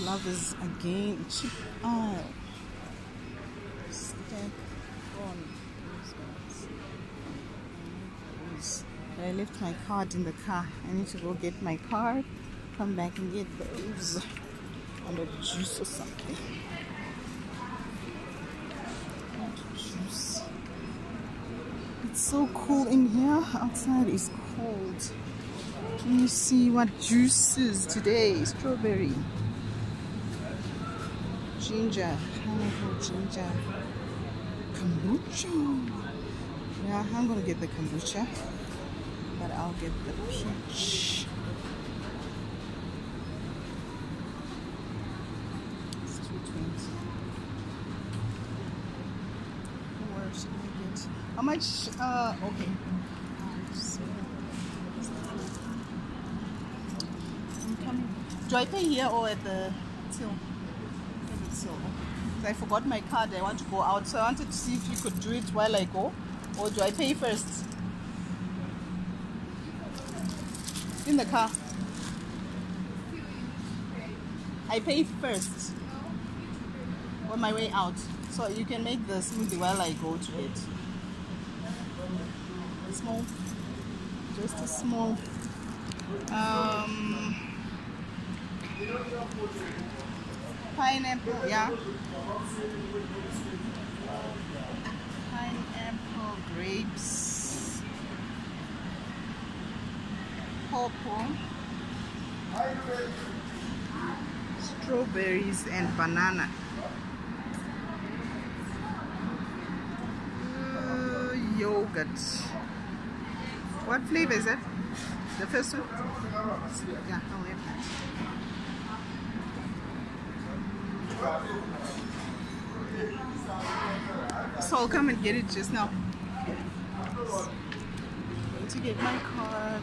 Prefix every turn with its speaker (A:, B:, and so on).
A: lovers again. Cheap aisle. Step on. I left my card in the car. I need to go get my card, come back and get those and a juice or something. Juice. It's so cool in here. Outside is cold. Can you see what juice is today? Strawberry, ginger, pineapple, ginger, kombucha. Yeah, I'm gonna get the kombucha but I'll get the peach. It's 220. Where should I get? How much? Uh, okay. I'm coming. Do I pay here or at the till? Till. I forgot my card. I want to go out, so I wanted to see if you could do it while I go, or do I pay first? in the car. I pay first on my way out. So you can make the smoothie while I go to it. Small, just a small. Um, pineapple, yeah. Pineapple, grapes, pawpaw, strawberries, and banana. Uh, yogurt. What flavor is it? The first one? Yeah, I'll have that. So I'll come and get it just now. To get my card.